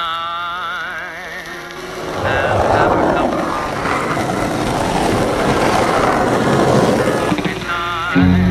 time and have a cup of coffee.